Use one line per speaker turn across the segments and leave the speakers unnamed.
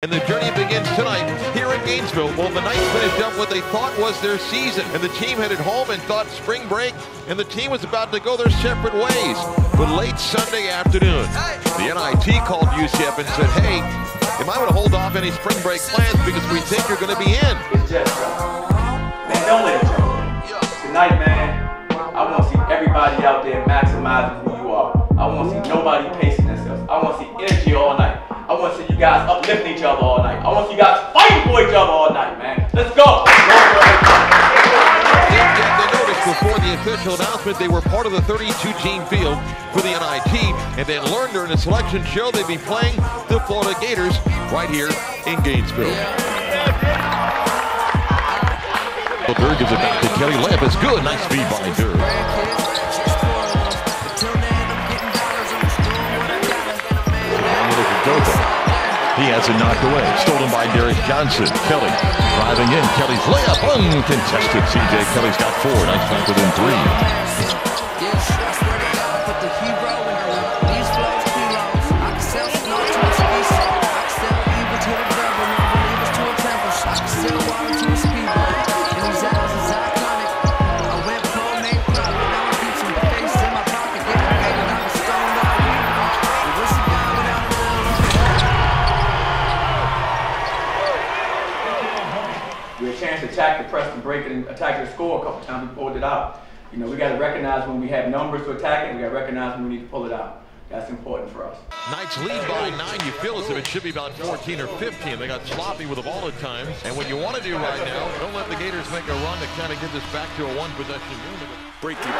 And the journey begins tonight here in Gainesville. Well, the Knights finished up what they thought was their season, and the team headed home and thought spring break, and the team was about to go their separate ways. But late Sunday afternoon, the NIT called UCF and said, hey, am I going to hold off any spring break plans because we think you're going to be in?
Just, man, don't let it. Tonight, man, I want to see everybody out there maximizing who you are. I want to see nobody pacing guys uplifting each other all night. I want you guys fighting for each other all night, man. Let's go.
Before the official announcement they were part of the 32-team field for the NIT, and then learned during the selection show they'd be playing the Florida Gators right here in Gainesville. Durr gives it back to Kelly. Layup is good. Nice speed by Durr. He has it knocked away. Stolen by Derek Johnson. Kelly driving in. Kelly's layup uncontested. CJ Kelly's got four. Nice back within three.
Attack the press and break it and attack the score a couple times. We pulled it out. You know, we got to recognize when we have numbers to attack it. We got to recognize when we need to pull it out. That's important for us.
Knights lead by nine. You feel as if it should be about 14 or 15. They got sloppy with the ball at times. And what you want to do right now, don't let the Gators make a run to kind of get this back to a one possession game.
Breakthrough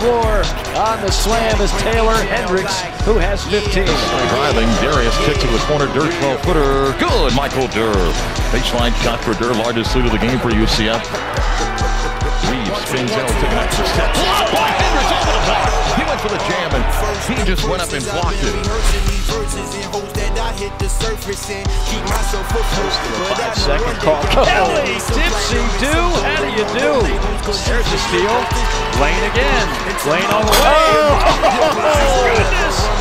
floor on the slam is Taylor Hendricks, who has 15.
Driving, Darius kicks it the corner Durr 12 footer. Good, Michael Durr. Baseline shot for Durr, largest lead of the game for UCF. Reeves spins out, an extra step. Blocked by Hendricks over the top. He just went up and blocked it.
Five second call. Kelly, Dipsy, do. How do you do? There's a steal. Lane again. Lane all the way. Oh, goodness.